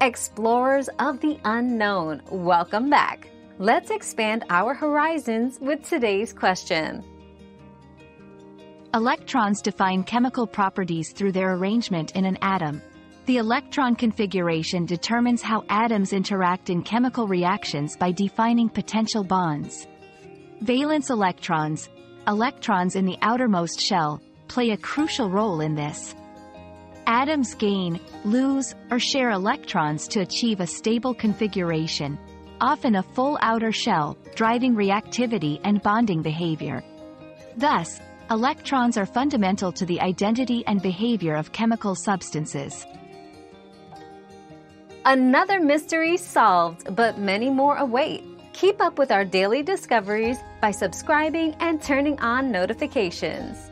Explorers of the unknown, welcome back. Let's expand our horizons with today's question. Electrons define chemical properties through their arrangement in an atom. The electron configuration determines how atoms interact in chemical reactions by defining potential bonds. Valence electrons, electrons in the outermost shell, play a crucial role in this. Atoms gain, lose, or share electrons to achieve a stable configuration, often a full outer shell, driving reactivity and bonding behavior. Thus, electrons are fundamental to the identity and behavior of chemical substances. Another mystery solved, but many more await. Keep up with our daily discoveries by subscribing and turning on notifications.